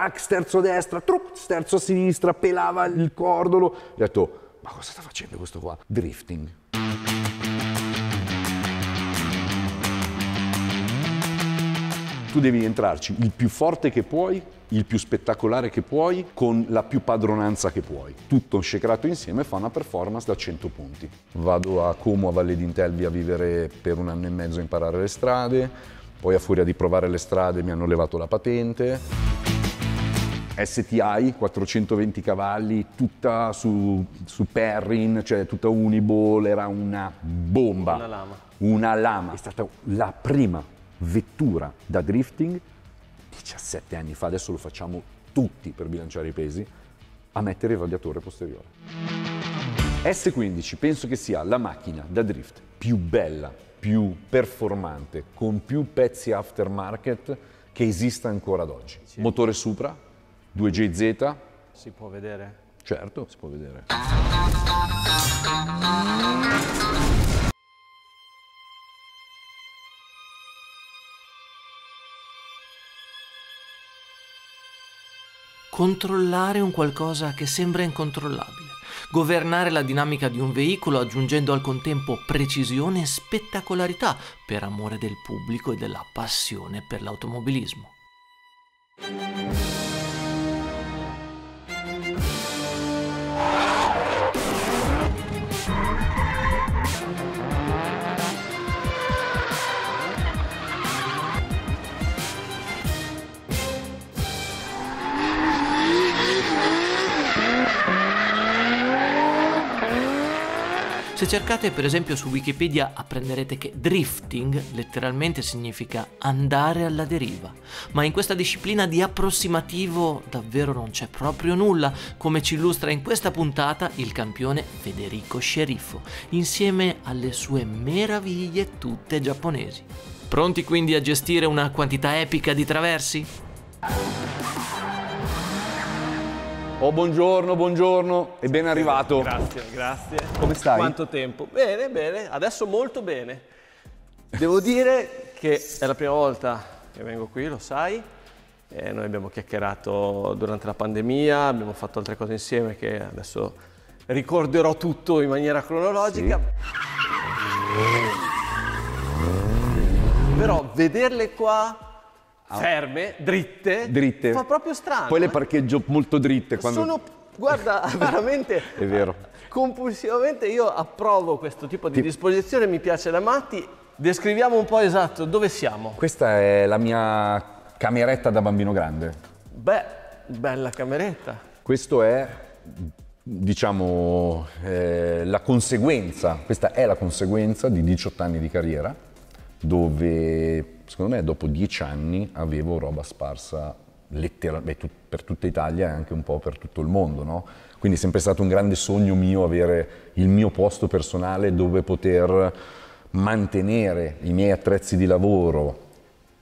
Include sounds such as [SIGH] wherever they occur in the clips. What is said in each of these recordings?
tac, sterzo destra, truc, sterzo sinistra, pelava il cordolo. Ho detto, ma cosa sta facendo questo qua? Drifting. Tu devi entrarci il più forte che puoi, il più spettacolare che puoi, con la più padronanza che puoi. Tutto shakerato insieme fa una performance da 100 punti. Vado a Como, a Valle d'Intelvi a vivere per un anno e mezzo a imparare le strade, poi a furia di provare le strade mi hanno levato la patente. STI, 420 cavalli, tutta su, su Perrin, cioè tutta Uniball, era una bomba. Una lama. Una lama. È stata la prima vettura da drifting 17 anni fa, adesso lo facciamo tutti per bilanciare i pesi, a mettere il radiatore posteriore. S15 penso che sia la macchina da drift più bella, più performante, con più pezzi aftermarket che esista ancora ad oggi. Motore Supra, 2JZ, Si può vedere. certo, si può vedere. Controllare un qualcosa che sembra incontrollabile. Governare la dinamica di un veicolo aggiungendo al contempo precisione e spettacolarità per amore del pubblico e della passione per l'automobilismo. Cercate per esempio su Wikipedia apprenderete che drifting letteralmente significa andare alla deriva, ma in questa disciplina di approssimativo davvero non c'è proprio nulla, come ci illustra in questa puntata il campione Federico Sceriffo, insieme alle sue meraviglie tutte giapponesi. Pronti quindi a gestire una quantità epica di traversi? Oh, buongiorno, buongiorno, e ben arrivato. Grazie, grazie. Come stai? Quanto tempo? Bene, bene, adesso molto bene. Devo [LAUGHS] dire che è la prima volta che vengo qui, lo sai. Eh, noi abbiamo chiacchierato durante la pandemia, abbiamo fatto altre cose insieme che adesso ricorderò tutto in maniera cronologica. Però vederle qua ferme, dritte, Dritte. fa proprio strano. Poi le eh. parcheggio molto dritte quando... Sono, guarda, [LAUGHS] veramente È vero. compulsivamente io approvo questo tipo di disposizione, mi piace da matti. Descriviamo un po' esatto dove siamo. Questa è la mia cameretta da bambino grande. Beh, bella cameretta. Questo è, diciamo, eh, la conseguenza, questa è la conseguenza di 18 anni di carriera, dove secondo me dopo 10 anni avevo roba sparsa letteralmente per tutta Italia e anche un po' per tutto il mondo, no? Quindi è sempre stato un grande sogno mio avere il mio posto personale dove poter mantenere i miei attrezzi di lavoro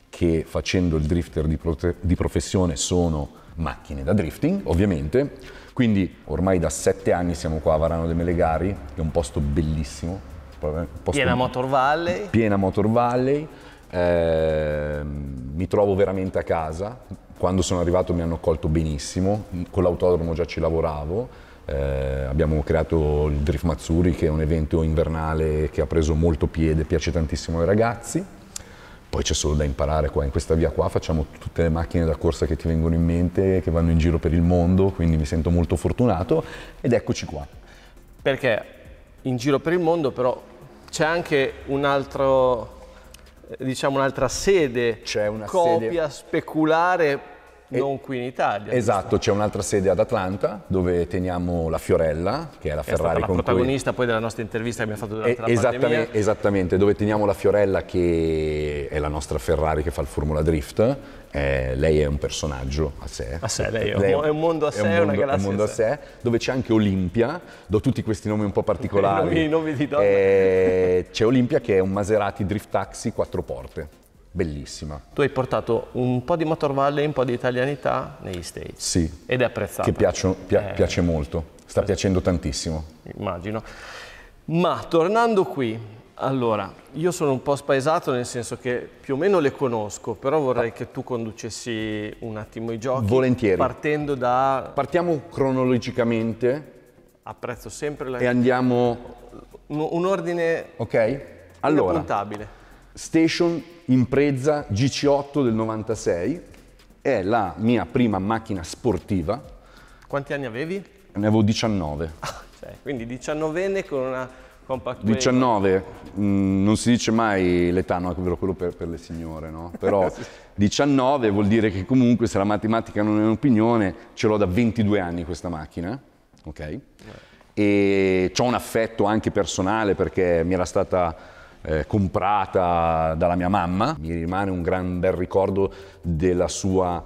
che facendo il drifter di, prote- di professione sono macchine da drifting, ovviamente. Quindi ormai da sette anni siamo qua a Varano de Melegari, è un posto bellissimo. Piena Motor Valley. piena Motor Valley. Ehm, mi trovo veramente a casa. Quando sono arrivato mi hanno accolto benissimo, con l'autodromo già ci lavoravo. Eh, abbiamo creato il Drift Mazzuri, che è un evento invernale che ha preso molto piede, piace tantissimo ai ragazzi. Poi c'è solo da imparare qua, in questa via qua facciamo tutte le macchine da corsa che ti vengono in mente, che vanno in giro per il mondo, quindi mi sento molto fortunato ed eccoci qua. Perché in giro per il mondo però c'è anche un altro, eh, diciamo un'altra sede, C'è una copia speculare, non qui in Italia. Esatto, c'è un'altra sede ad Atlanta dove teniamo la Fiorella, che è la Che è Ferrari la con cui... protagonista poi della nostra intervista che abbiamo fatto durante Eh, la pandemia. esattamente, esattamente, dove teniamo la Fiorella che è la nostra Ferrari che fa il Formula Drift. Eh, lei è un personaggio a sé. A sé, lei è un mo- è un mondo a sé, un è una mondo- galassia un mondo a a sé, dove c'è anche Olimpia, do tutti questi nomi un po' particolari. I nomi- i nomi di donna. Eh, c'è Olimpia che è un Maserati Drift Taxi quattro porte, bellissima. Tu hai portato un po' di Motor Valley, un po' di italianità negli States. Sì, Ed è apprezzato. che piacciono- pia- Eh, piace molto, sta piacendo tantissimo. Immagino. Ma tornando qui, Allora, io sono un po' spaesato nel senso che più o meno le conosco, però vorrei che tu conducessi un attimo i giochi. Volentieri. Partendo da... Partiamo cronologicamente Apprezzo sempre la... e andiamo... un, un ordine Ok? Allora, inappuntabile. Station Impreza GC8 del 96 è la mia prima macchina sportiva, Quanti anni avevi? ne avevo 19. Cioè, quindi 19enne con una compact wagon. 19, mm, non si dice mai l'età, no, quello per, per le signore, no? Però [LAUGHS] 19 vuol dire che comunque se la matematica non è un'opinione, ce l'ho da 22 anni questa macchina, ok? E ho un affetto anche personale perché mi era stata eh, comprata dalla mia mamma, mi rimane un gran bel ricordo della sua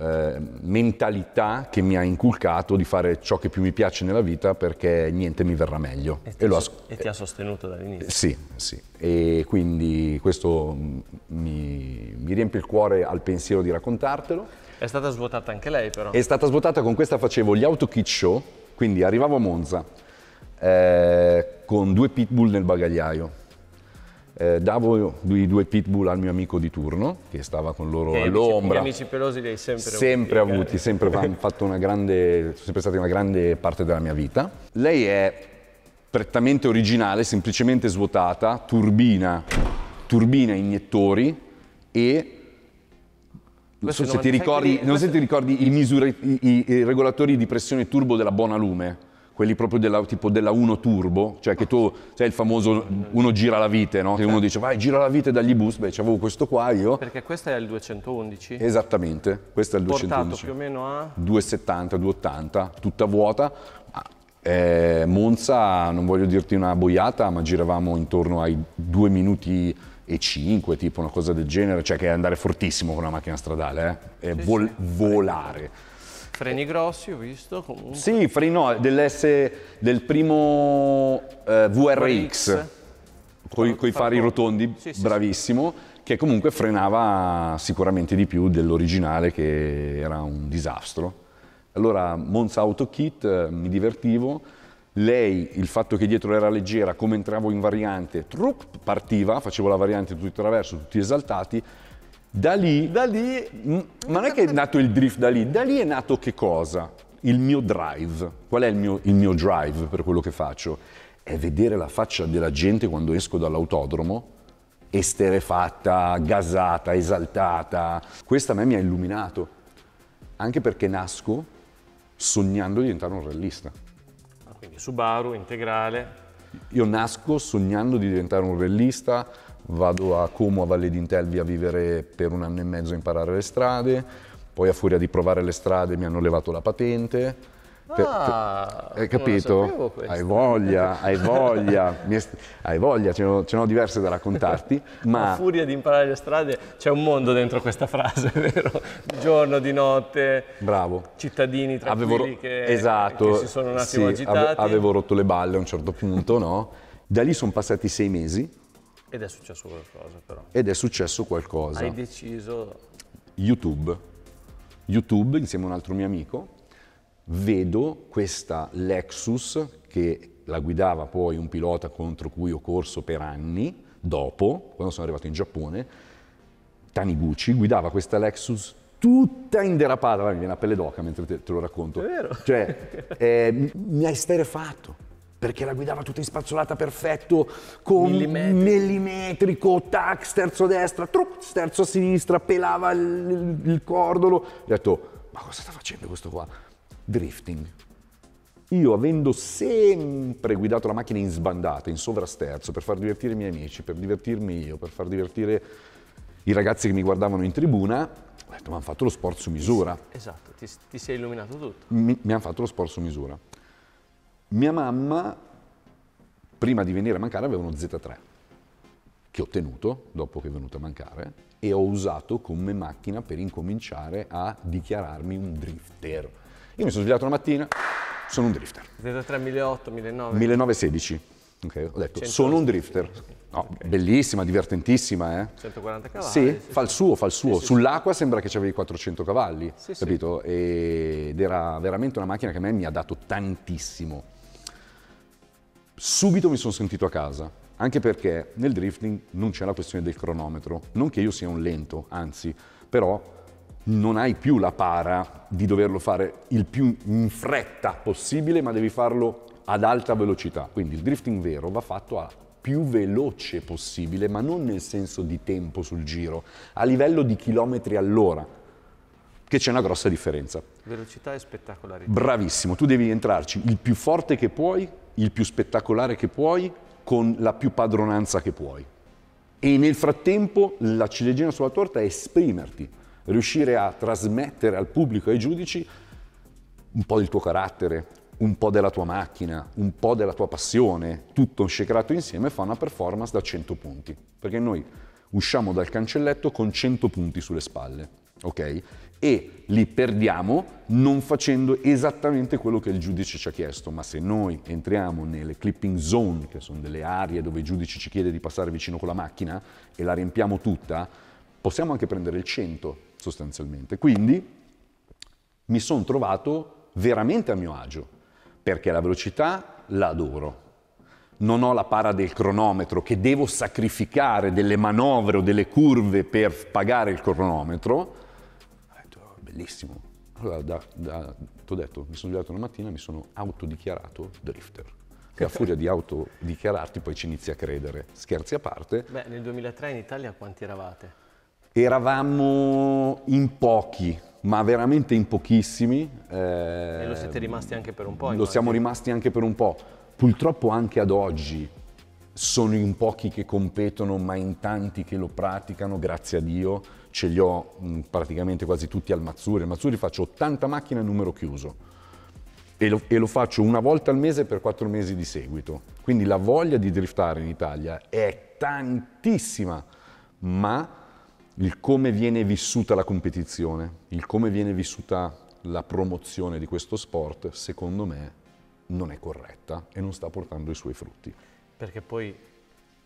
eh, mentalità che mi ha inculcato di fare ciò che più mi piace nella vita perché niente mi verrà meglio. E ti, lo ha, e ti ha sostenuto dall'inizio. sì, sì, e quindi questo mi, mi riempie il cuore al pensiero di raccontartelo. È stata svuotata anche lei però. È stata svuotata con questa facevo gli auto kit show, quindi arrivavo a Monza eh, con due pitbull nel bagagliaio. Eh, davo i due pitbull al mio amico di turno che stava con loro amici- all'ombra. Gli amici pelosi li hai sempre, sempre avuti. avuti, sempre fatto una grande, sono sempre stati una grande parte della mia vita. Lei è prettamente originale, semplicemente svuotata, turbina, turbina iniettori e non so se ti 96, ricordi, non so se ti ricordi i, misure- i- i- i regolatori di pressione turbo della Bonalume, quelli proprio della, tipo della 1 turbo, cioè che tu, sai il famoso uno gira la vite, no? Che uno dice vai gira la vite dagli bus, beh c'avevo questo qua io, Perché questa è il 211. esattamente, questo è il portato 211. più o meno a... 2,70, 2,80, tutta vuota. Ah, eh, Monza, non voglio dirti una boiata, ma giravamo intorno ai 2 minuti e 5, tipo una cosa del genere, cioè che è andare fortissimo con una macchina stradale, eh? è vol- volare. Freni grossi, ho visto, comunque. Sì, freno dell'S del primo eh, VRX, con i fari rotondi, Sì, sì, bravissimo, che comunque frenava sicuramente di più dell'originale che era un disastro. Allora Monza Auto Kit eh, mi divertivo, lei il fatto che dietro era leggera, come entravo in variante, truc, partiva, facevo la variante tutti attraverso, tutti esaltati, da lì Da lì Mm, Ma non è che è nato il drift da lì, da lì è nato che cosa? Il mio drive. Qual è il mio, il mio drive per quello che faccio? È vedere la faccia della gente quando esco dall'autodromo, esterefatta, gasata, esaltata. Questo a me mi ha illuminato, anche perché nasco sognando di diventare un rallista. Ah, quindi Subaru integrale. Io nasco sognando di diventare un rallista, vado a Como, a Valle d'Intelvi a vivere per un anno e mezzo a imparare le strade, poi a furia di provare le strade mi hanno levato la patente. Per- Ah, per- hai capito? Hai voglia, hai voglia, [LAUGHS] hai voglia, ce ne ho, diverse da raccontarti, A ma furia di imparare le strade c'è un mondo dentro questa frase, [LAUGHS] vero? Di giorno, di notte, bravo. cittadini Avevo, tranquilli ro- che, esatto, che si sono un attimo sì, agitati. ave- avevo rotto le balle a un certo punto, no? Da lì sono passati sei mesi Ed è successo qualcosa però. ed è successo qualcosa. Hai deciso... YouTube. YouTube, insieme a un altro mio amico, vedo questa Lexus che la guidava poi un pilota contro cui ho corso per anni, dopo, quando sono arrivato in Giappone, Taniguchi guidava questa Lexus tutta inderapata, mi viene la pelle d'oca mentre te, te lo racconto. È vero. Cioè, [LAUGHS] eh, mi- mi ha esterefatto, perché la guidava tutta inspazzolata perfetto, con Millimetri. millimetrico, tac, sterzo a destra, truc, sterzo a sinistra, pelava il, il- il cordolo. Ho detto, ma cosa sta facendo questo qua? Drifting. Io avendo sempre guidato la macchina in sbandata, in sovrasterzo, per far divertire i miei amici, per divertirmi io, per far divertire i ragazzi che mi guardavano in tribuna, ho detto, mi hanno fatto lo sport su misura. Esatto, ti, ti sei illuminato tutto. Mi, mi hanno fatto lo sport su misura. Mia mamma, prima di venire a mancare, aveva uno Z3 che ho tenuto dopo che è venuto a mancare e ho usato come macchina per incominciare a dichiararmi un drifter. Io mi sono svegliato una mattina, sono un drifter. Z3 1008, 1009. 1916. ok? Ho detto, 100 sono un drifter. No, Bellissima, divertentissima, eh? 140 cavalli. Sì, fa il suo, fa il suo. Sull'acqua sembra che c'avevi 400 cavalli, Sì, sì. capito? Ed era veramente una macchina che a me mi ha dato tantissimo. Subito mi sono sentito a casa. anche perché nel drifting non c'è la questione del cronometro, non che io sia un lento, anzi, però non hai più la para di doverlo fare il più in fretta possibile, ma devi farlo ad alta velocità. Quindi il drifting vero va fatto a più veloce possibile, ma non nel senso di tempo sul giro, a livello di chilometri all'ora, che c'è una grossa differenza. Velocità e spettacolarità. Bravissimo, tu devi entrarci il più forte che puoi, il più spettacolare che puoi, con la più padronanza che puoi. E nel frattempo la ciliegina sulla torta è esprimerti, riuscire a trasmettere al pubblico e ai giudici un po' del tuo carattere, un po' della tua macchina, un po' della tua passione, tutto shakerato insieme fa una performance da 100 punti. Perché noi usciamo dal cancelletto con 100 punti sulle spalle, ok? E li perdiamo non facendo esattamente quello che il giudice ci ha chiesto, ma se noi entriamo nelle clipping zone, che sono delle aree dove il giudice ci chiede di passare vicino con la macchina e la riempiamo tutta, possiamo anche prendere il 100 sostanzialmente. Quindi mi sono trovato veramente a mio agio perché la velocità la adoro. Non ho la para del cronometro che devo sacrificare delle manovre o delle curve per pagare il cronometro. Bellissimo. Allora, da, da, ti ho detto, mi sono svegliato una mattina e mi sono autodichiarato drifter. E a [LAUGHS] furia di autodichiararti poi ci inizi a credere. Scherzi a parte. Beh, nel 2003 in Italia quanti eravate? Eravamo in pochi, ma veramente in pochissimi. Eh, e lo siete rimasti anche per un po'? Lo immagino. siamo rimasti anche per un po'. Purtroppo anche ad oggi sono in pochi che competono, ma in tanti che lo praticano, grazie a Dio. Ce li ho mh, praticamente quasi tutti al Mazzuri. Al Mazzuri faccio 80 macchine a numero chiuso. E lo, e lo, faccio una volta al mese per quattro mesi di seguito. Quindi la voglia di driftare in Italia è tantissima, ma il come viene vissuta la competizione, il come viene vissuta la promozione di questo sport, secondo me non è corretta e non sta portando i suoi frutti. Perché poi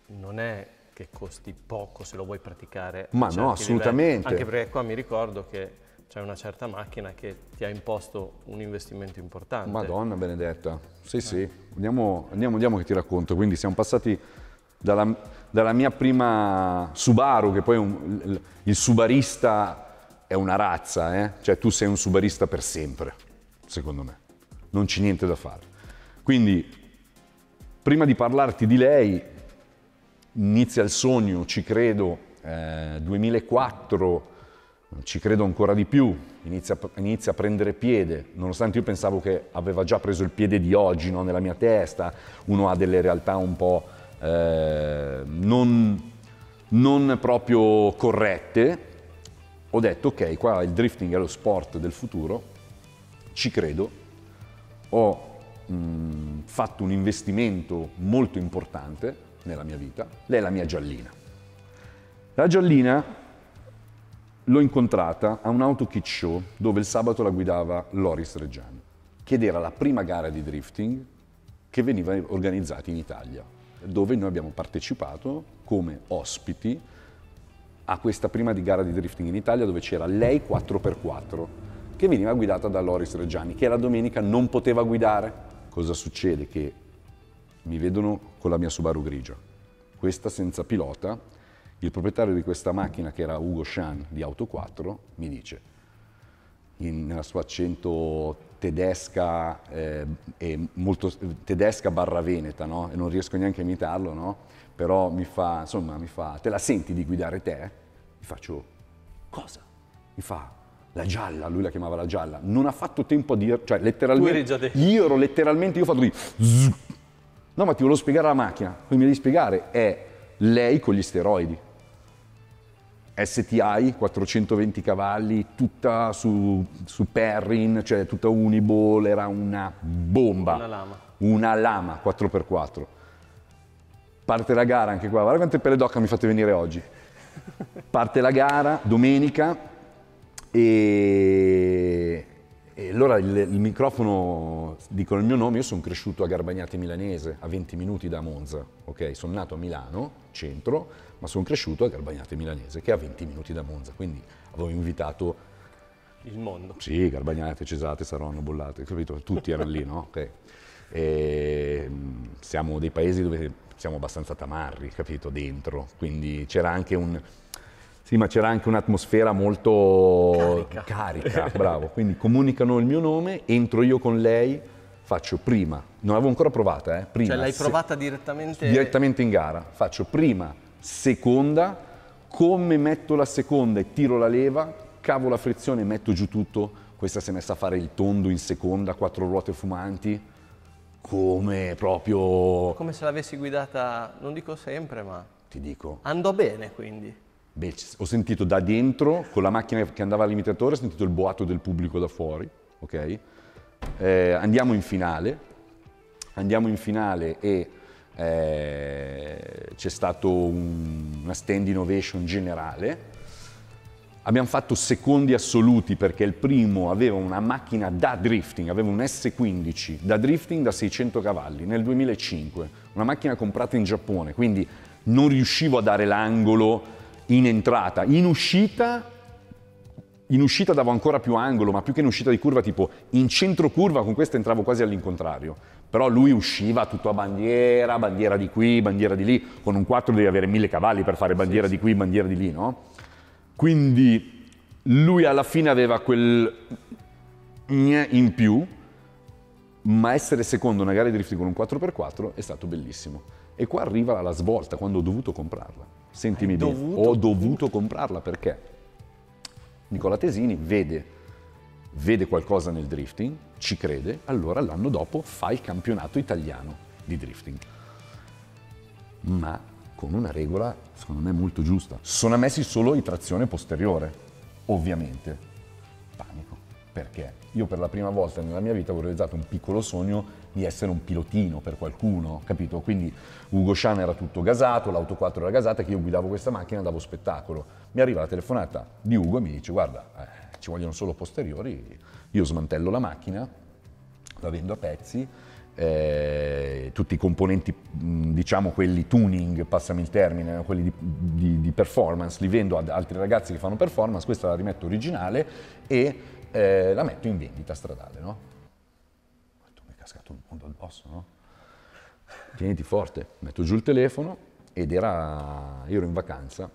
non è che costi poco se lo vuoi praticare. Ma no, assolutamente. Livelli. Anche perché qua mi ricordo che c'è una certa macchina che ti ha imposto un investimento importante. Madonna benedetta, sì eh. sì, andiamo, andiamo, andiamo che ti racconto. Quindi siamo passati dalla, dalla mia prima Subaru, che poi un, il subarista è una razza, eh? cioè tu sei un subarista per sempre, secondo me, non c'è niente da fare. Quindi, prima di parlarti di lei, inizia il sogno, ci credo, eh, 2004, ci credo ancora di più, inizia, inizia, a prendere piede, nonostante io pensavo che aveva già preso il piede di oggi no? nella mia testa, uno ha delle realtà un po' eh, non, non proprio corrette, ho detto ok, qua il drifting è lo sport del futuro, ci credo, ho mh, fatto un investimento molto importante nella mia vita, lei è la mia giallina. La giallina l'ho incontrata a un auto kit show dove il sabato la guidava Loris Reggiani, che era la prima gara di drifting che veniva organizzata in Italia dove noi abbiamo partecipato come ospiti a questa prima di gara di drifting in Italia dove c'era lei 4x4 che veniva guidata da Loris Reggiani che la domenica non poteva guidare. Cosa succede? Che mi vedono con la mia Subaru grigia, questa senza pilota, il proprietario di questa macchina che era Ugo Shan di Auto 4 mi dice in, nella sua accento tedesca, eh, molto, tedesca barra veneta, no? e non riesco neanche a imitarlo, no? però mi fa, insomma, mi fa, te la senti di guidare te? Mi faccio, cosa? Mi fa, la gialla, lui la chiamava la gialla, non ha fatto tempo a dire, cioè letteralmente, io ero letteralmente, io ho fatto di, no ma ti volevo spiegare la macchina, quello mi devi spiegare è lei con gli steroidi, STI 420 cavalli, tutta su, su Perrin, cioè tutta Uniball, era una bomba. Una lama. Una lama 4x4. Parte la gara anche qua, guarda quante pelle d'occa mi fate venire oggi. Parte la gara, domenica, e, e allora il, il, microfono, dicono il mio nome, io sono cresciuto a Garbagnate Milanese, a 20 minuti da Monza, ok? Sono nato a Milano, centro, ma sono cresciuto a Garbagnate Milanese, che è a 20 minuti da Monza, quindi avevo invitato... Il mondo. Sì, Garbagnate, Cesate, Saronno, Bollate, capito? Tutti erano lì, no? Okay. E, mh, siamo dei paesi dove siamo abbastanza tamarri, capito, dentro, quindi c'era anche un... Sì, ma c'era anche un'atmosfera molto Carica. carica, bravo. Quindi comunicano il mio nome, entro io con lei, faccio prima, non l'avevo ancora provata, eh, prima. Cioè l'hai se- provata direttamente? direttamente in gara. Faccio prima, seconda, come metto la seconda e tiro la leva, cavo la frizione e metto giù tutto. Questa si è messa a fare il tondo in seconda, quattro ruote fumanti, come proprio, Come se l'avessi guidata, non dico sempre, ma ti dico, andò bene quindi. Beh, ho sentito da dentro, con la macchina che andava all'imitatore, ho sentito il boato del pubblico da fuori, ok? Eh, andiamo in finale, andiamo in finale e eh, c'è stato un- una stand innovation generale. Abbiamo fatto secondi assoluti perché il primo aveva una macchina da drifting, aveva un S15 da drifting da 600 cavalli nel 2005, una macchina comprata in Giappone, quindi non riuscivo a dare l'angolo in entrata. In uscita in uscita davo ancora più angolo, ma più che in uscita di curva, tipo in centro curva con questa entravo quasi all'incontrario. Però lui usciva tutto a bandiera, bandiera di qui, bandiera di lì. Con un 4 devi avere mille cavalli per fare bandiera di qui, bandiera di lì, no? Quindi lui alla fine aveva quel in più, ma essere secondo una gara di drifting con un 4x4 è stato bellissimo. E qua arriva la svolta, quando ho dovuto comprarla. Sentimi bene, ho dovuto comprarla perché Nicola Tesini vede, vede qualcosa nel drifting, ci crede, allora l'anno dopo fa il campionato italiano di drifting. Ma con una regola, secondo me, molto giusta. Sono ammessi solo in trazione posteriore, ovviamente. Panico. Perché? Io per la prima volta nella mia vita avevo realizzato un piccolo sogno di essere un pilotino per qualcuno, capito? Quindi Ugo Scian era tutto gasato, l'auto 4 era gasata, che io guidavo questa macchina davo spettacolo. Mi arriva la telefonata di Ugo e mi dice guarda, eh, ci vogliono solo posteriori, io smantello la macchina, la vendo a pezzi, eh, tutti i componenti, diciamo quelli tuning, passami il termine, quelli di, di- di performance, li vendo ad altri ragazzi che fanno performance, questa la rimetto originale e eh, la metto in vendita stradale, no? Ho detto, mi è cascato il mondo addosso, no? Tieniti forte, metto giù il telefono ed era, io ero in vacanza,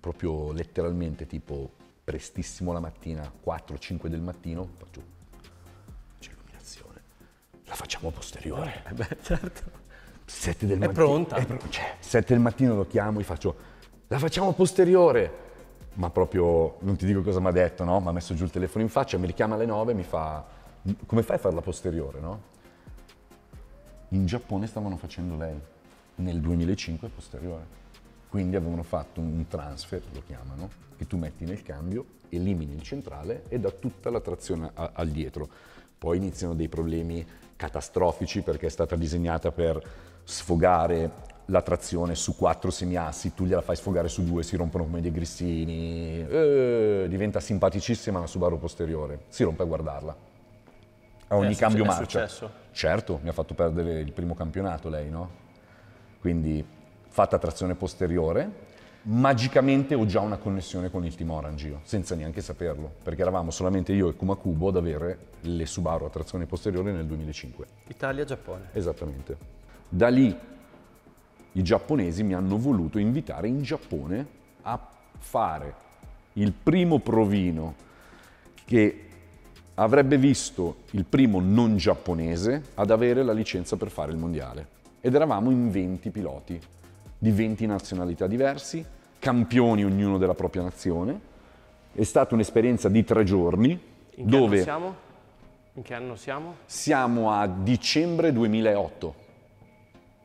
proprio letteralmente tipo prestissimo la mattina, 4-5 del mattino, faccio, c'è illuminazione, la facciamo posteriore. Eh beh, certo. 7 del È mattino. pronta. È pro- cioè, 7 del mattino lo chiamo e faccio, la facciamo posteriore. Ma proprio, non ti dico cosa mi ha detto, no? Mi ha messo giù il telefono in faccia, mi richiama alle 9 e mi fa, come fai a farla posteriore, no? In Giappone stavano facendo lei, nel 2005 posteriore. Quindi avevano fatto un transfer, lo chiamano, che tu metti nel cambio, elimini il centrale e dà tutta la trazione a- al dietro. Poi iniziano dei problemi catastrofici perché è stata disegnata per sfogare la trazione su quattro semiassi, tu gliela fai sfogare su due, si rompono come dei grissini, eh, diventa simpaticissima la Subaru posteriore, si rompe a guardarla. A ogni È succe- cambio è marcia. successo? Certo, mi ha fatto perdere il primo campionato lei, no? Quindi fatta trazione posteriore, magicamente ho già una connessione con il team Orange io, senza neanche saperlo, perché eravamo solamente io e Kumakubo ad avere le Subaru a trazione posteriore nel 2005. Italia-Giappone. Esattamente. Da lì i giapponesi mi hanno voluto invitare in Giappone a fare il primo provino che avrebbe visto il primo non giapponese ad avere la licenza per fare il mondiale. Ed eravamo in 20 piloti di 20 nazionalità diversi, campioni ognuno della propria nazione. È stata un'esperienza di tre giorni In che dove anno siamo? In che anno siamo? siamo a dicembre 2008.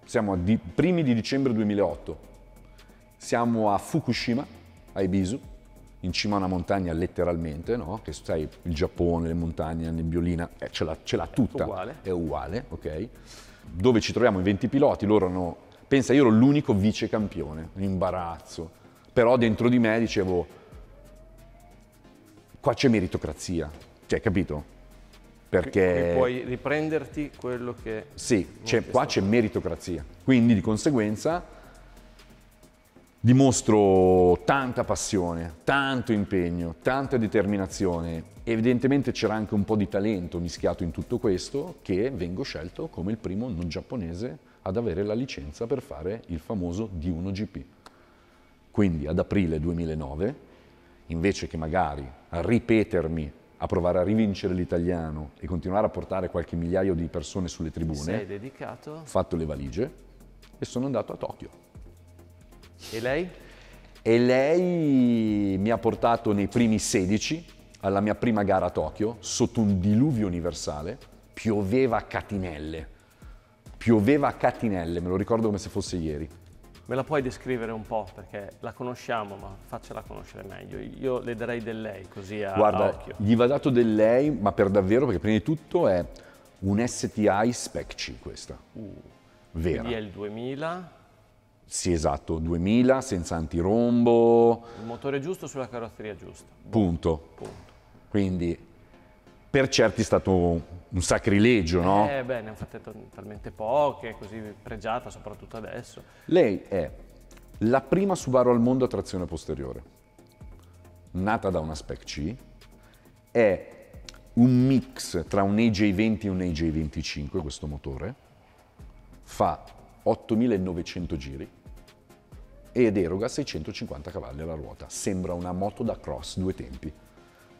Siamo a di- primi di dicembre 2008. Siamo a Fukushima, a Ibisu, in cima a una montagna letteralmente, no? Che sai, il Giappone, le montagne, la nebbiolina, eh, ce, l'ha, ce l'ha tutta. uguale. È uguale, ok? Dove ci troviamo i 20 piloti, loro hanno... Pensa, io ero l'unico vice campione, un imbarazzo. Però dentro di me dicevo, qua c'è meritocrazia, cioè, capito? Perché... E puoi riprenderti quello che... Sì, c'è- è qua c'è meritocrazia, quindi di conseguenza Dimostro tanta passione, tanto impegno, tanta determinazione. Evidentemente c'era anche un po' di talento mischiato in tutto questo che vengo scelto come il primo non giapponese ad avere la licenza per fare il famoso D1 GP. Quindi ad aprile 2009, invece che magari ripetermi a provare a rivincere l'italiano e continuare a portare qualche migliaio di persone sulle tribune, ho fatto le valigie e sono andato a Tokyo. E lei? E lei mi ha portato nei primi 16 alla mia prima gara a Tokyo sotto un diluvio universale, pioveva a catinelle, pioveva a catinelle, me lo ricordo come se fosse ieri. Me la puoi descrivere un po' perché la conosciamo, ma faccela conoscere meglio. Io le darei del lei così a, Guarda, occhio. gli va dato del lei, ma per davvero, perché prima di tutto è un STI Spec C questa, vera. Quindi è il 2000, Sì, esatto, 2000, senza antirombo, il motore giusto sulla carrozzeria giusta. punto. Punto. Quindi per certi è stato un sacrilegio, no? Eh beh, ne hanno fatte talmente poche, così pregiata soprattutto adesso. Lei è la prima Subaru al mondo a trazione posteriore, nata da una Spec C, è un mix tra un AJ20 e un AJ25 questo motore, fa 8900 giri ed eroga 650 cavalli alla ruota. Sembra una moto da cross due tempi.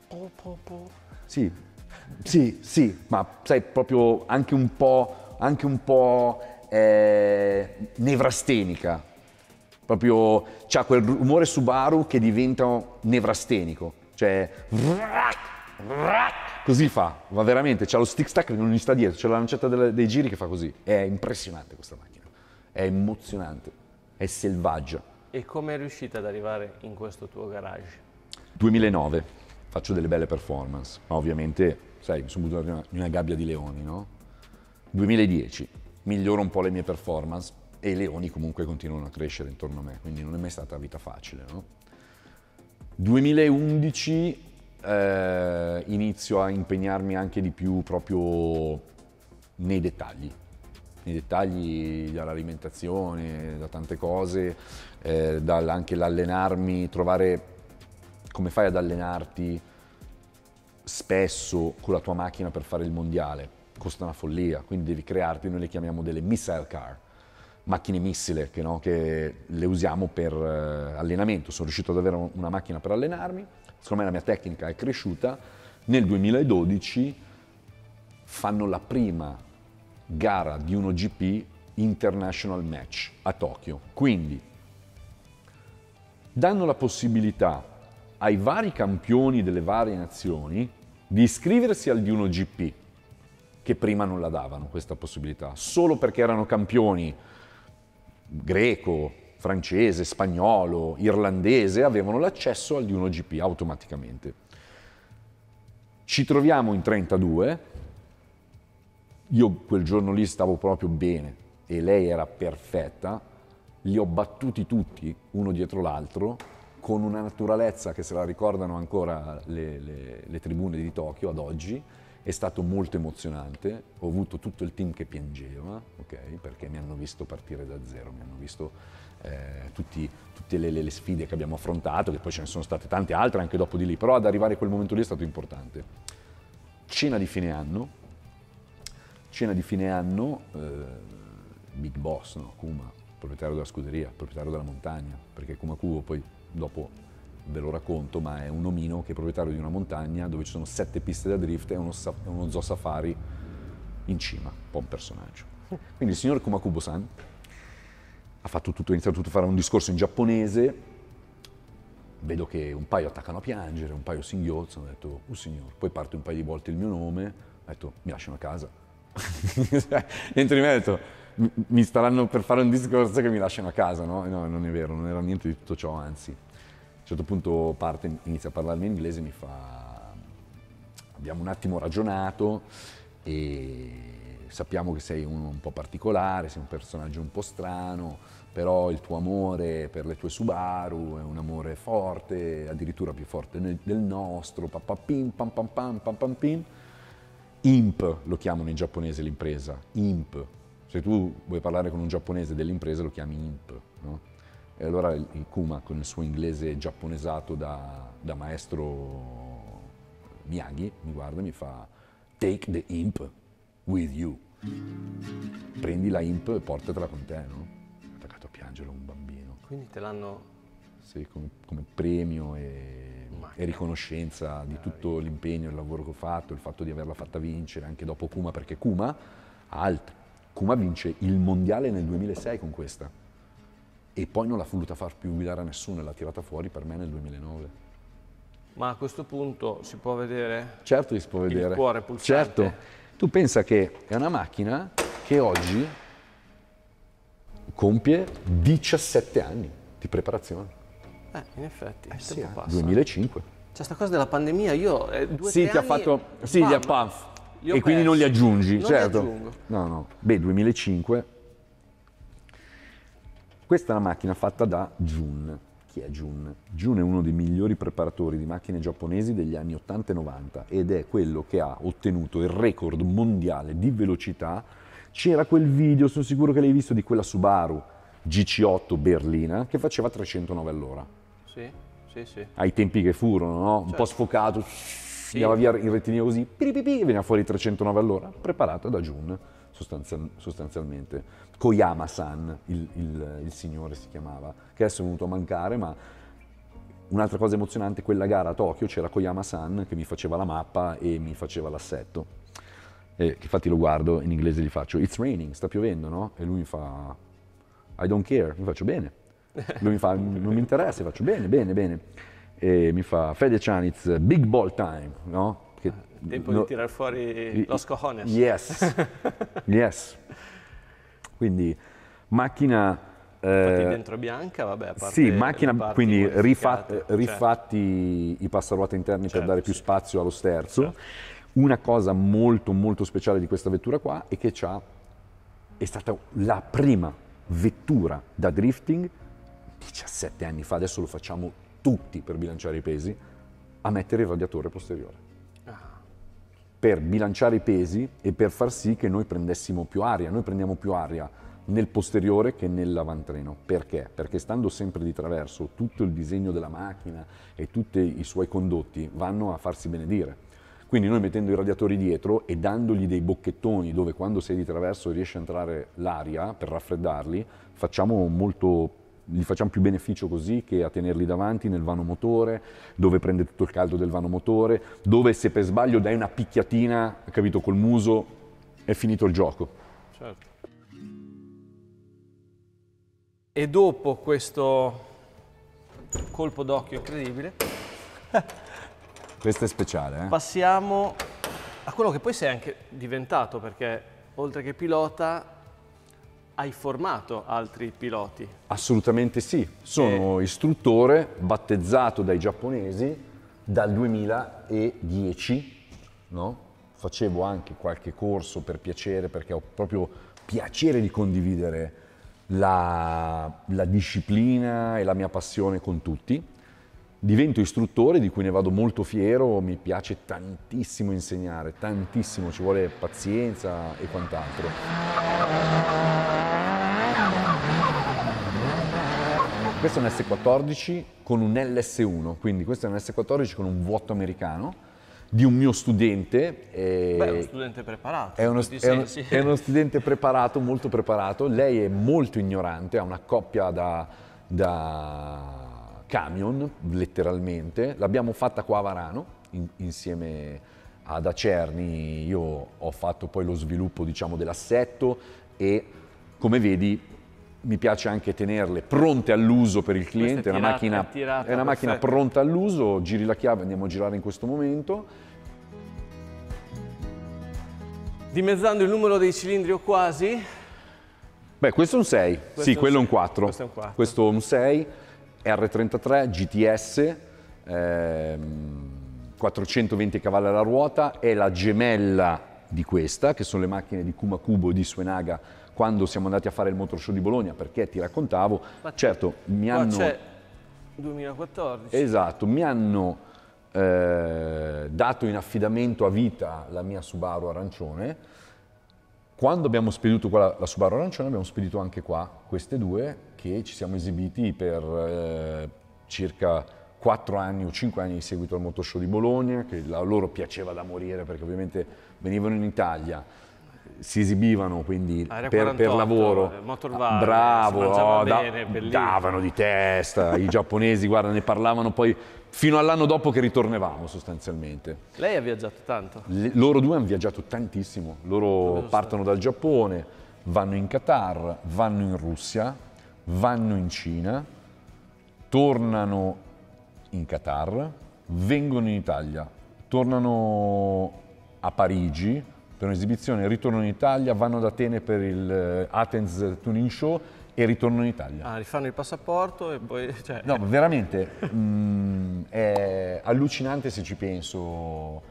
Po, po, po. Sì, sì, sì, ma sai, proprio anche un po', anche un po' eh, nevrastenica. Proprio c'ha quel rumore Subaru che diventa nevrastenico. Cioè, così fa, ma veramente, c'ha lo stick stack che non gli sta dietro, c'è la lancetta dei giri che fa così. È impressionante questa macchina, è emozionante, è selvaggia. E come è riuscita ad arrivare in questo tuo garage? 2009 faccio delle belle performance, ma ovviamente, sai, mi sono buttato in una, in una gabbia di leoni, no? 2010 miglioro un po' le mie performance e i leoni comunque continuano a crescere intorno a me, quindi non è mai stata vita facile, no? 2011 eh, inizio a impegnarmi anche di più proprio nei dettagli, nei dettagli dall'alimentazione, da tante cose, eh, dal- anche l'allenarmi, trovare come fai ad allenarti spesso con la tua macchina per fare il mondiale. Costa una follia, quindi devi crearti, noi le chiamiamo delle missile car, macchine missile che, no, che le usiamo per eh, allenamento. Sono riuscito ad avere una macchina per allenarmi, secondo me la mia tecnica è cresciuta. Nel 2012 fanno la prima gara di uno GP International Match a Tokyo. Quindi danno la possibilità ai vari campioni delle varie nazioni di iscriversi al D1 GP, che prima non la davano questa possibilità, solo perché erano campioni greco, francese, spagnolo, irlandese, avevano l'accesso al D1 GP automaticamente. Ci troviamo in 32, io quel giorno lì stavo proprio bene e lei era perfetta, li ho battuti tutti uno dietro l'altro con una naturalezza che se la ricordano ancora le, le- le tribune di Tokyo ad oggi. È stato molto emozionante, ho avuto tutto il team che piangeva, ok? perché mi hanno visto partire da zero, mi hanno visto eh, tutti- tutte le, le- le sfide che abbiamo affrontato, che poi ce ne sono state tante altre anche dopo di lì, però ad arrivare a quel momento lì è stato importante. Cena di fine anno, cena di fine anno, eh, Big Boss, no? Kuma, proprietario della scuderia, proprietario della montagna, perché Kuma Kubo poi dopo ve lo racconto, ma è un omino che è proprietario di una montagna dove ci sono sette piste da drift e uno, uno zoo safari in cima, un po' un personaggio. [LAUGHS] Quindi il signor Kuma Kubo-san ha fatto tutto, ha iniziato tutto a fare un discorso in giapponese, vedo che un paio attaccano a piangere, un paio singhiozzano, ho detto, oh signor, poi parte un paio di volte il mio nome, ho detto, mi lasciano a casa. Dentro di me ho detto, "Mi- staranno per fare un discorso che mi lasciano a casa, no? No, non è vero, non era niente di tutto ciò, anzi. A un certo punto parte, inizia a parlarmi in inglese mi fa, abbiamo un attimo ragionato e sappiamo che sei uno un po' particolare, sei un personaggio un po' strano, però il tuo amore per le tue Subaru è un amore forte, addirittura più forte del nostro, papapim, pam pam pam pam pam pim. IMP lo chiamano in giapponese l'impresa, IMP. Se tu vuoi parlare con un giapponese dell'impresa lo chiami IMP, no? E allora il, Kuma con il suo inglese giapponesato da, da maestro Miyagi mi guarda e mi fa Take the imp with you. Prendi la imp e portatela con te, no? Attaccato a piangere un bambino. Quindi te l'hanno... Sì, come, come premio e, e riconoscenza di tutto l'impegno, il lavoro che ho fatto, il fatto di averla fatta vincere anche dopo Kuma, perché Kuma ha altro. Kuma vince il mondiale nel 2006 con questa e poi non l'ha voluta far più guidare a nessuno e l'ha tirata fuori per me nel 2009. Ma a questo punto si può vedere Certo che si può vedere. il cuore pulsante? Certo. Tu pensa che è una macchina che oggi compie 17 anni di preparazione. Eh, in effetti, il Sì, tempo eh, passa. 2005. C'è sta cosa della pandemia, io eh, due Sì, tre ti ha anni, fatto. Sì, gli ha bam, E quindi non li persi. aggiungi, Non certo. li aggiungo. No, no. Beh, 2005. Questa è una macchina fatta da Jun. Chi è Jun? Jun è uno dei migliori preparatori di macchine giapponesi degli anni 80 e 90 ed è quello che ha ottenuto il record mondiale di velocità. C'era quel video, sono sicuro che l'hai visto, di quella Subaru GC8 berlina che faceva 309 all'ora. Sì, sì, sì. Ai tempi che furono, no? un po' sfocato, andava via il rettilineo così, piripipi, e veniva fuori 309 all'ora, preparato da Jun sostanzial- sostanzialmente. Koyama-san, il, il- il signore si chiamava, che adesso è venuto a mancare, ma un'altra cosa emozionante, quella gara a Tokyo c'era Koyama-san che mi faceva la mappa e mi faceva l'assetto. E infatti lo guardo, in inglese gli faccio, it's raining, sta piovendo, no? E lui mi fa, I don't care, mi faccio bene. Lui mi fa, non mi interessa, io faccio bene, bene, bene. E mi fa, Fede-chan, it's big ball time, no? Che- Tempo no- di tirar fuori los cojones. Yes, [LAUGHS] yes. Quindi macchina... Infatti eh, dentro bianca, vabbè, sì, macchina, quindi modificate, rifa- certo. rifatti i passaruote interni per Certo, dare più sì. spazio allo sterzo. Una cosa molto molto speciale di questa vettura qua è che c'ha, è stata la prima vettura da drifting 17 anni fa, adesso lo facciamo tutti per bilanciare i pesi, a mettere il radiatore posteriore per bilanciare i pesi e per far sì che noi prendessimo più aria. Noi prendiamo più aria nel posteriore che nell'avantreno. Perché? Perché stando sempre di traverso, tutto il disegno della macchina e tutti i suoi condotti vanno a farsi benedire. Quindi noi mettendo i radiatori dietro e dandogli dei bocchettoni dove quando sei di traverso riesce a entrare l'aria per raffreddarli, facciamo molto gli facciamo più beneficio così che a tenerli davanti nel vano motore, dove prende tutto il caldo del vano motore, dove se per sbaglio dai una picchiatina, capito, col muso, è finito il gioco. Certo. E dopo questo colpo d'occhio incredibile, [LAUGHS] Questo è speciale, eh? passiamo a quello che poi sei anche diventato, perché oltre che pilota hai formato altri piloti. Assolutamente sì. Sono istruttore battezzato dai giapponesi dal 2010, no? Facevo anche qualche corso per piacere perché ho proprio piacere di condividere la, la disciplina e la mia passione con tutti. Divento istruttore di cui ne vado molto fiero, mi piace tantissimo insegnare, tantissimo, ci vuole pazienza e quant'altro. Questo è un S14 con un LS1, quindi questo è un S14 con un vuoto americano di un mio studente. eh, Beh, è uno studente preparato. è uno, è uno- [LAUGHS] è uno studente preparato, molto preparato. Lei è molto ignorante, ha una coppia da, da camion, letteralmente. L'abbiamo fatta qua a Varano, in- insieme ad Acerni. Io ho fatto poi lo sviluppo, diciamo, dell'assetto e, come vedi, mi piace anche tenerle pronte all'uso per il cliente. È una, tirata- macchina, è tirata, è una macchina pronta all'uso, giri la chiave, andiamo a girare in questo momento. Dimezzando il numero dei cilindri o quasi, Beh, questo è un 6, Questo sì, un quello è un sei, 4. questo è un quattro. Questo è un 6, R33 GTS, ehm, 420 cavalli alla ruota, è la gemella di questa, che sono le macchine di Kuma Kubo di Suenaga quando siamo andati a fare il motor show di Bologna, perché ti raccontavo, certo, mi hanno... c'è 2014. Esatto, mi hanno eh, dato in affidamento a vita la mia Subaru arancione Quando abbiamo spedito qua la, Subaru arancione abbiamo spedito anche qua queste due che ci siamo esibiti per eh, circa 4 anni o 5 anni di seguito al Motor Show di Bologna, che a loro piaceva da morire perché ovviamente venivano in Italia, si esibivano quindi Area per, per 48, lavoro. eh, Valley, Bravo, oh, da- bene, davano di testa, i giapponesi guarda ne parlavano poi fino all'anno dopo che ritornavamo sostanzialmente. Lei ha viaggiato tanto. Le- loro due hanno viaggiato tantissimo, loro partono dal Giappone, vanno in Qatar, vanno in Russia, vanno in Cina, tornano in Qatar, vengono in Italia, tornano a Parigi per un'esibizione, ritornano in Italia, vanno ad Atene per il eh, Athens Tuning Show e ritornano in Italia. Ah, rifanno il passaporto e poi... [LAUGHS] Cioè, No, veramente mm, è allucinante se ci penso,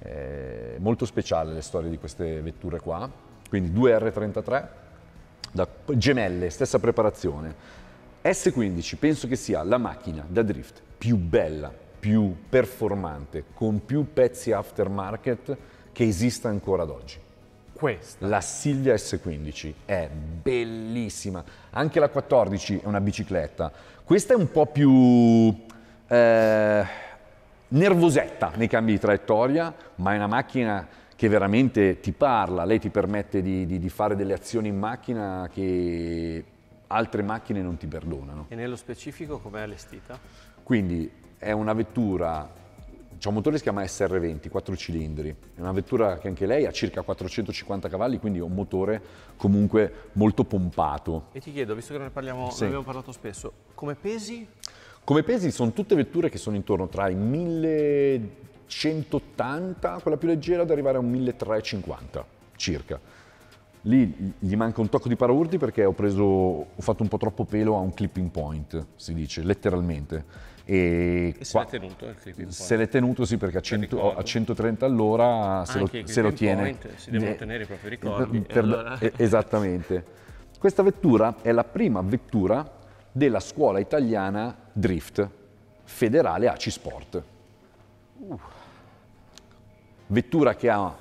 è molto speciale le storie di queste vetture qua, quindi due R33, da- gemelle, stessa preparazione. S15 penso che sia la macchina da drift più bella, più performante, con più pezzi aftermarket che esista ancora ad oggi. questa. La Silvia S15 è bellissima, anche la 14 è una bicicletta. Questa è un po' più eh, nervosetta nei cambi di traiettoria, ma è una macchina che veramente ti parla, lei ti permette di, di- di fare delle azioni in macchina che altre macchine non ti perdonano. E nello specifico com'è allestita? Quindi è una vettura, c'è un motore che si chiama SR20, 4 cilindri, è una vettura che anche lei ha circa 450 cavalli, quindi è un motore comunque molto pompato. E ti chiedo, visto che ne, parliamo, Sì. ne abbiamo parlato spesso, come pesi? Come pesi sono tutte vetture che sono intorno tra i 1180, quella più leggera, ad arrivare a un 1350 circa. Lì gli manca un tocco di paraurti perché ho, preso, ho fatto un po' troppo pelo a un clipping point, si dice, letteralmente. E, E se qua- l'è tenuto il clipping? Se l'è tenuto sì perché a, 100 ricordo. a 130 all'ora se, lo, se lo tiene. point si devono Eh, tenere i propri ricordi, per- allora- eh, esattamente. Questa vettura è la prima vettura della scuola italiana Drift federale AC Sport. Vettura che ha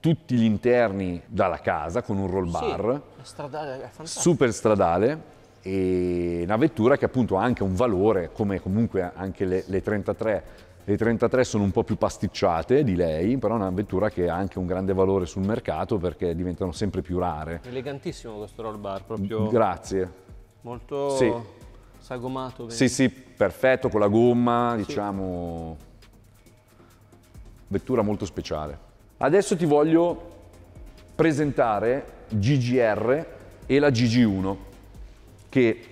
tutti gli interni dalla casa con un roll bar Sì, stradale, super stradale e una vettura che appunto ha anche un valore, come comunque anche le, le 33. Le 33 sono un po' più pasticciate di lei, però è una vettura che ha anche un grande valore sul mercato perché diventano sempre più rare. Elegantissimo questo roll bar, proprio Grazie. molto Sì. sagomato. Sì, sì, perfetto con la gomma, diciamo vettura molto speciale. Adesso ti voglio presentare GGR e la GG1 che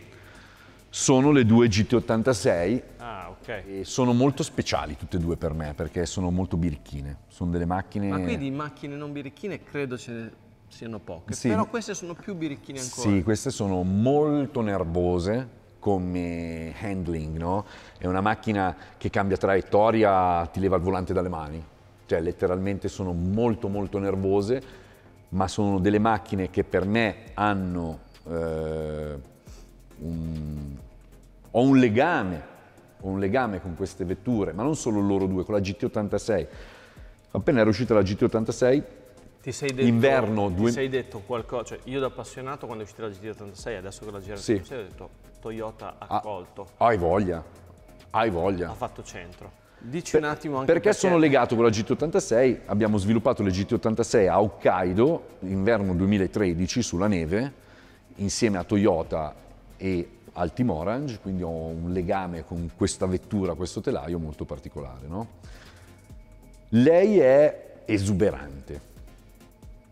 sono le due GT86 Ah, ok. e sono molto speciali tutte e due per me perché sono molto birichine, sono delle macchine Ma qui di macchine non birichine credo ce ne siano poche, Sì. però queste sono più birichine ancora. Sì, queste sono molto nervose come handling, no? È una macchina che cambia traiettoria, ti leva il volante dalle mani. Cioè, letteralmente sono molto molto nervose, ma sono delle macchine che per me hanno eh, un, ho un legame, ho un legame con queste vetture, ma non solo loro due, con la GT86. Appena era uscita la GT86, Ti sei detto, Inverno, ti due- sei detto qualcosa, cioè io da appassionato quando è uscita la GT86, adesso che la GT86 Sì. ho detto Toyota ha Ah. colto, hai voglia, hai voglia. ha fatto centro. Dici un attimo anche perché, sono legato con la GT86, abbiamo sviluppato le GT86 a Hokkaido, inverno 2013, sulla neve, insieme a Toyota e al Team Orange, quindi ho un legame con questa vettura, questo telaio molto particolare. no? Lei è esuberante.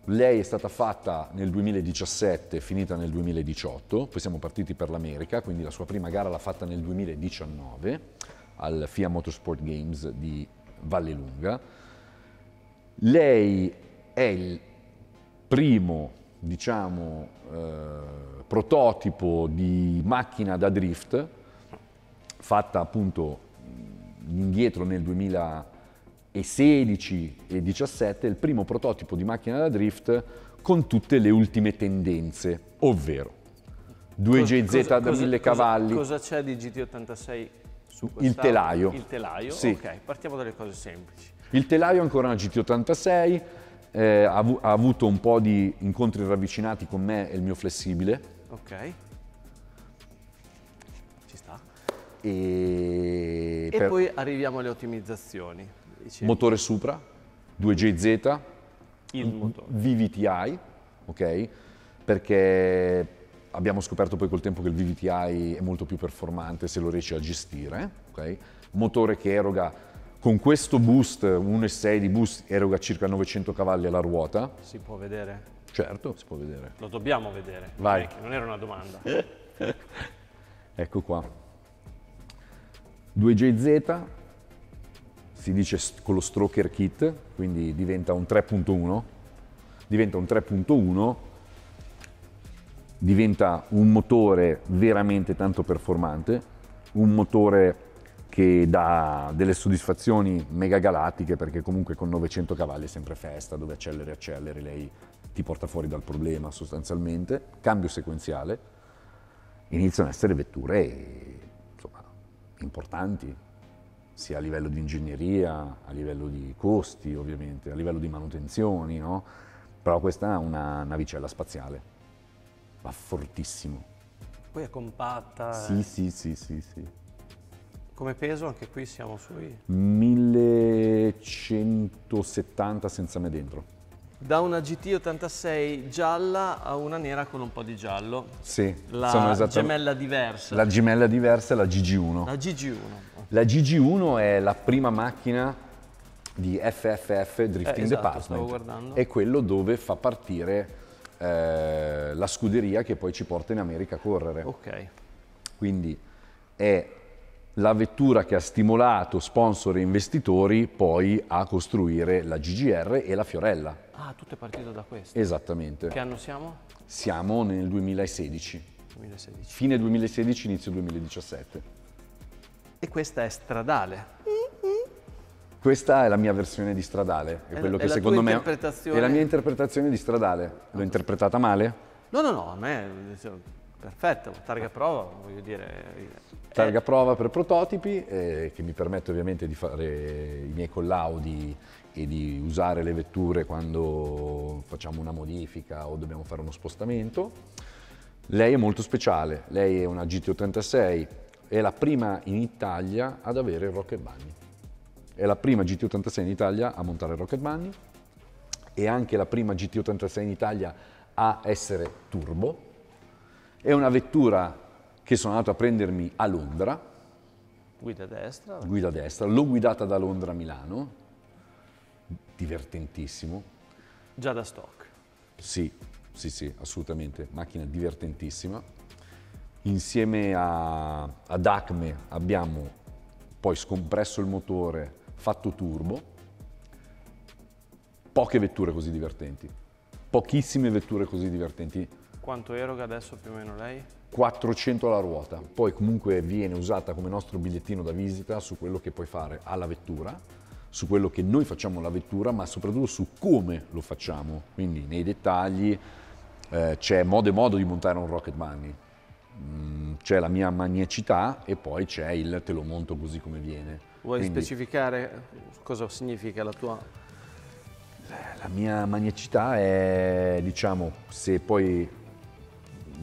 Lei è stata fatta nel 2017, finita nel 2018, poi siamo partiti per l'America, quindi la sua prima gara l'ha fatta nel 2019 al FIA Motorsport Games di Vallelunga. Lei è il primo, diciamo, eh, prototipo di macchina da drift fatta appunto indietro nel 2016 e 2017, il primo prototipo di macchina da drift con tutte le ultime tendenze, ovvero 2JZ da 1000 cavalli, Cosa, c'è di GT86 su Il questa? telaio. Il telaio? Sì. Ok, partiamo dalle cose semplici. Il telaio è ancora una GT86, eh, ha, avu- ha avuto un po' di incontri ravvicinati con me e il mio flessibile Ok. Ci sta. e, E per poi arriviamo alle ottimizzazioni. Dici, motore Supra, 2JZ, il motore. VVTI, ok? Perché abbiamo scoperto poi col tempo che il VVTI è molto più performante se lo riesci a gestire, ok? Motore che eroga con questo boost, 1.6 di boost, eroga circa 900 cavalli alla ruota. Si può vedere? Certo, si può vedere. Lo dobbiamo vedere. Vai. Non Non era una domanda. [LAUGHS] Ecco qua. 2JZ, si dice con lo stroker kit, quindi diventa un 3.1, diventa un 3.1, diventa un motore veramente tanto performante, un motore che dà delle soddisfazioni mega galattiche perché comunque con 900 cavalli è sempre festa, dove acceleri acceleri, lei ti porta fuori dal problema sostanzialmente, cambio sequenziale, iniziano ad essere vetture insomma, importanti, sia a livello di ingegneria, a livello di costi ovviamente, a livello di manutenzioni, no? Però questa è una navicella spaziale, va fortissimo. Poi è compatta. Sì, sì, sì, sì, sì. Come peso anche qui siamo sui... 1170 senza me dentro. Da una GT86 gialla a una nera con un po' di giallo. Sì, La gemella diversa. La gemella diversa è la GG1. La GG1. La GG1 è la prima macchina di FFF Drifting Eh, esatto, Department. È quello dove fa partire eh, la scuderia che poi ci porta in America a correre. Ok. Quindi è la vettura che ha stimolato sponsor e investitori poi a costruire la GGR e la Fiorella. Ah, tutto è partito da questo. Esattamente. Che anno siamo? Siamo nel 2016. 2016. Fine 2016, inizio 2017. E questa è stradale. Questa è la mia versione di stradale, è È quello la- che è la secondo me è la mia interpretazione di stradale. L'ho interpretata male? No, no, no, a me perfetto, targa prova, voglio dire. Targa prova per prototipi eh, che mi permette ovviamente di fare i miei collaudi e di usare le vetture quando facciamo una modifica o dobbiamo fare uno spostamento. Lei è molto speciale, lei è una GT86, è la prima in Italia ad avere il Rocket Bunny. È la prima GT86 in Italia a montare il Rocket Bunny e anche la prima GT86 in Italia a essere turbo. È una vettura che sono andato a prendermi a Londra, Guida destra. guida destra, l'ho guidata da Londra a Milano, divertentissimo. Già da stock. Sì, sì, sì, assolutamente, macchina divertentissima. Insieme a- ad Acme abbiamo poi scompresso il motore, fatto turbo. Poche vetture così divertenti, pochissime vetture così divertenti. Quanto eroga adesso più o meno lei? 400 alla ruota, poi comunque viene usata come nostro bigliettino da visita su quello che puoi fare alla vettura, su quello che noi facciamo alla vettura, ma soprattutto su come lo facciamo, quindi nei dettagli eh, c'è modo e modo di montare un Rocket Bunny, Mm, c'è la mia maniacità e poi c'è il te lo monto così come viene. Vuoi Quindi specificare cosa significa la tua... la mia maniacità è, diciamo, se poi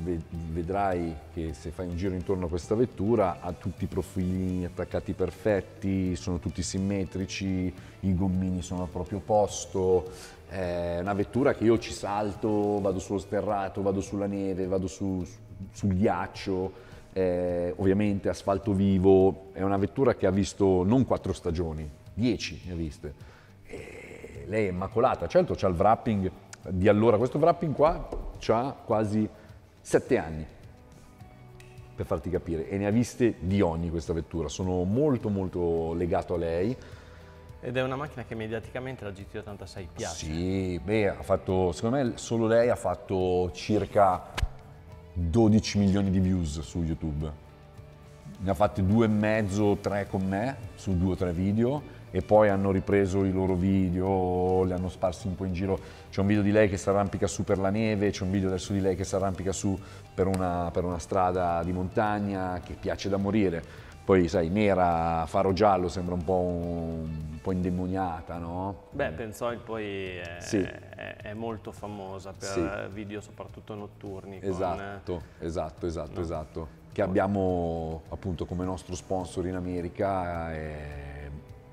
vedrai che se fai un giro intorno a questa vettura ha tutti i profili attaccati perfetti, sono tutti simmetrici, i gommini sono al proprio posto, è una vettura che io ci salto, vado sullo sterrato, vado sulla neve, vado su- sul ghiaccio, eh, ovviamente asfalto vivo, è una vettura che ha visto non quattro stagioni, dieci ne ha viste. E lei è immacolata, certo c'ha il wrapping di allora, questo wrapping qua ha quasi sette anni per farti capire e ne ha viste di ogni questa vettura, sono molto molto legato a lei. Ed è una macchina che mediaticamente la GT86 piace. Sì, beh, ha fatto, secondo me solo lei ha fatto circa 12 milioni di views su YouTube. Ne ha fatti due e mezzo, tre con me su due o tre video e poi hanno ripreso i loro video, li hanno sparsi un po' in giro. C'è un video di lei che si arrampica su per la neve, c'è un video adesso di lei che si arrampica su per una, per una strada di montagna che piace da morire. Poi sai, nera, faro giallo sembra un po', un, un po indemoniata, no? Beh, Pensoil poi è, Sì. è- è molto famosa per Sì. video soprattutto notturni. con- Esatto, esatto, esatto, No. esatto. Che abbiamo appunto come nostro sponsor in America. È,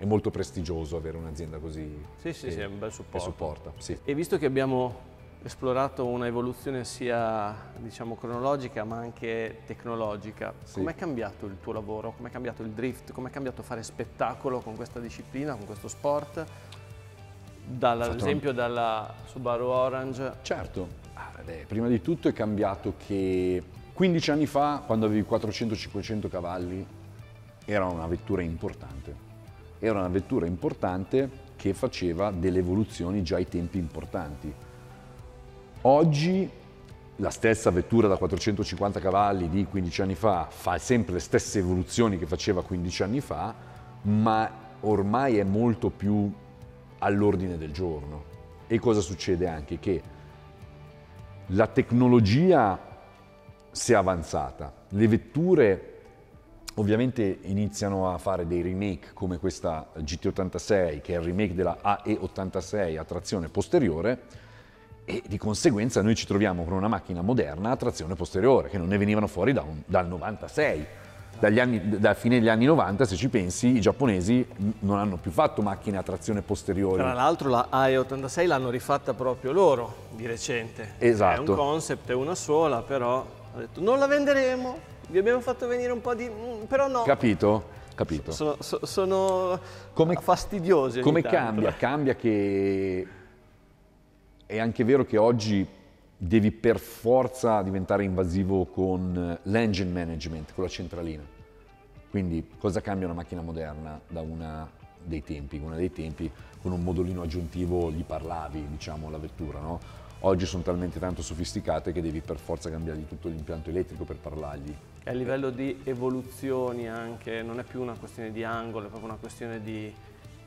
è molto prestigioso avere un'azienda così Sì, sì, che, sì, è un bel supporto. supporta. Sì. E visto che abbiamo esplorato una evoluzione sia diciamo cronologica ma anche tecnologica, Sì. com'è cambiato il tuo lavoro? Com'è cambiato il drift? Com'è cambiato fare spettacolo con questa disciplina, con questo sport? Dal- Ad esempio dalla Subaru Orange. Certo, Ah, beh, prima di tutto è cambiato che 15 anni fa, quando avevi 400-500 cavalli, era una vettura importante. Era una vettura importante che faceva delle evoluzioni già ai tempi importanti. Oggi la stessa vettura da 450 cavalli di 15 anni fa fa sempre le stesse evoluzioni che faceva 15 anni fa, ma ormai è molto più all'ordine del giorno. E cosa succede anche? Che la tecnologia si è avanzata, le vetture ovviamente iniziano a fare dei remake come questa GT86 che è il remake della AE86 a trazione posteriore e di conseguenza noi ci troviamo con una macchina moderna a trazione posteriore che non ne venivano fuori da un- dal 96. Dagli anni, da fine degli anni 90, se ci pensi, i giapponesi non hanno più fatto macchine a trazione posteriore. Tra l'altro la AE86 l'hanno rifatta proprio loro di recente. È Esatto. un concept, è una sola, però ha detto non la venderemo, vi abbiamo fatto venire un po' di... mm, però no. Capito? Capito. Sono, so- sono Come- fastidiosi. Come tanto. cambia? Cambia che è anche vero che oggi devi per forza diventare invasivo con l'engine management, con la centralina. Quindi cosa cambia una macchina moderna da una dei tempi? Una dei tempi con un modulino aggiuntivo gli parlavi, diciamo, alla vettura, no? Oggi sono talmente tanto sofisticate che devi per forza cambiargli tutto l'impianto elettrico per parlargli. E a livello di evoluzioni anche, non è più una questione di angolo, è proprio una questione di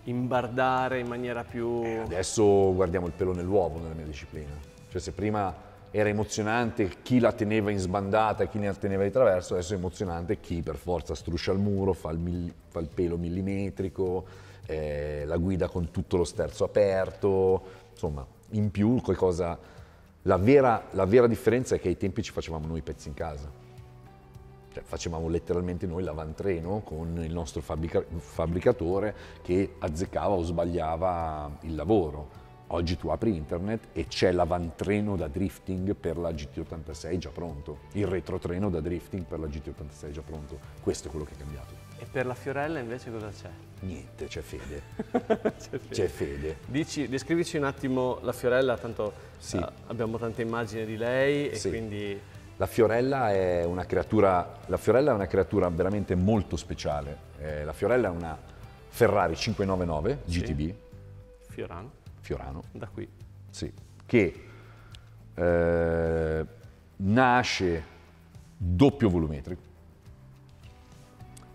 imbardare in maniera più... Adesso guardiamo il pelo nell'uovo nella mia disciplina. Cioè se prima era emozionante chi la teneva in sbandata e chi ne la teneva di traverso, adesso è emozionante chi per forza struscia il muro, fa il, fa il pelo millimetrico, eh, la guida con tutto lo sterzo aperto, insomma, in più qualcosa... La vera, la vera differenza è che ai tempi ci facevamo noi i pezzi in casa. Cioè, facevamo letteralmente noi l'avantreno con il nostro fabbrica- fabbricatore che azzeccava o sbagliava il lavoro. Oggi tu apri internet e c'è l'avantreno da drifting per la GT86 già pronto, il retrotreno da drifting per la GT86 già pronto. Questo è quello che è cambiato. E per la Fiorella invece cosa c'è? Niente, c'è fede. [LAUGHS] C'è fede. Fede. Dici, descrivici un attimo la Fiorella, tanto Sì. eh, abbiamo tante immagini di lei e Sì. quindi La Fiorella è una creatura, la Fiorella è una creatura veramente molto speciale. Eh, la Fiorella è una Ferrari 599 Sì. GTB, Fiorano, Fiorano, da qui. Sì, che eh, nasce doppio volumetrico.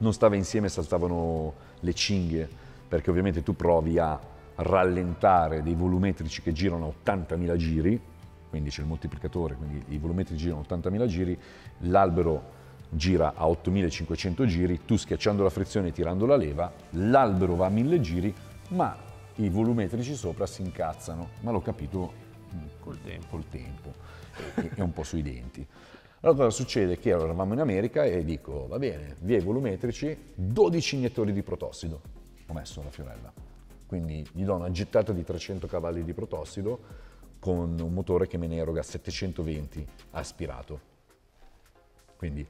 Non stava insieme, saltavano le cinghie, perché ovviamente tu provi a rallentare dei volumetrici che girano a 80.000 giri, quindi c'è il moltiplicatore, quindi i volumetrici girano a 80.000 giri, l'albero gira a 8.500 giri, tu schiacciando la frizione e tirando la leva, l'albero va a 1.000 giri, ma i volumetrici sopra si incazzano, ma l'ho capito mm, Col tempo. col tempo e, e un po' sui denti. Allora cosa succede? Che allora eravamo in America e dico, va bene, via i volumetrici, 12 iniettori di protossido ho messo alla Fiorella. Quindi gli do una gettata di 300 cavalli di protossido con un motore che me ne eroga 720 aspirato. Quindi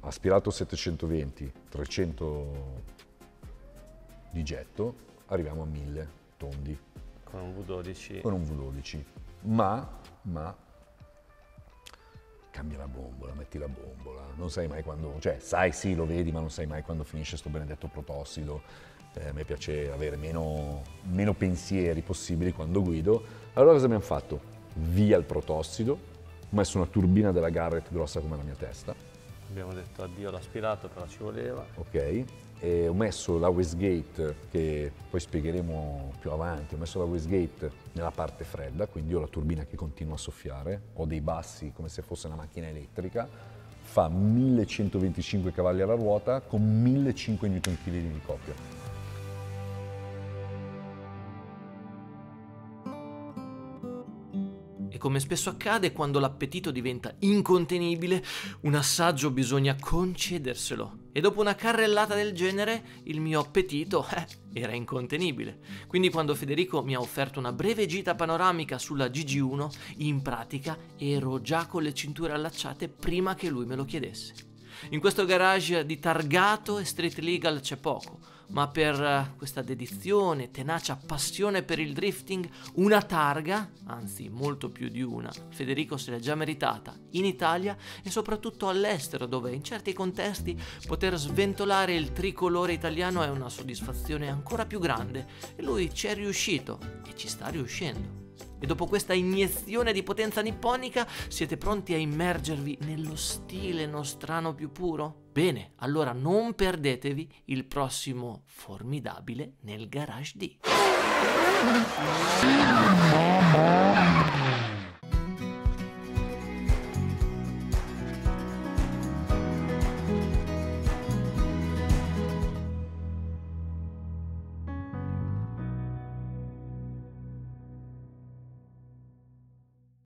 aspirato 720, 300 di getto, arriviamo a 1000 tondi Con un V12. con un V12. Ma, ma, cambia la bombola, metti la bombola, non sai mai quando, cioè sai sì lo vedi ma non sai mai quando finisce sto benedetto protossido. Eh, a me piace avere meno, meno pensieri possibili quando guido. Allora cosa abbiamo fatto? Via il protossido, ho messo una turbina della Garrett grossa come la mia testa, Abbiamo detto addio all'aspirato, però ci voleva. ok? E ho messo la Westgate, che poi spiegheremo più avanti, ho messo la Westgate nella parte fredda, quindi ho la turbina che continua a soffiare, ho dei bassi come se fosse una macchina elettrica, fa 1125 cavalli alla ruota con 1500 Nm di coppia. E come spesso accade, quando l'appetito diventa incontenibile, un assaggio bisogna concederselo. E dopo una carrellata del genere, il mio appetito [LAUGHS] eh, era incontenibile. Quindi quando Federico mi ha offerto una breve gita panoramica sulla GG1, in pratica ero già con le cinture allacciate prima che lui me lo chiedesse. In questo garage di targato e street legal c'è poco, ma per eh, questa dedizione, tenacia, passione per il drifting, una targa, anzi molto più di una, Federico se l'è già meritata in Italia e soprattutto all'estero, dove in certi contesti poter sventolare il tricolore italiano è una soddisfazione ancora più grande e lui ci è riuscito e ci sta riuscendo. E dopo questa iniezione di potenza nipponica siete pronti a immergervi nello stile nostrano più puro? Bene, allora non perdetevi il prossimo formidabile nel Garage D.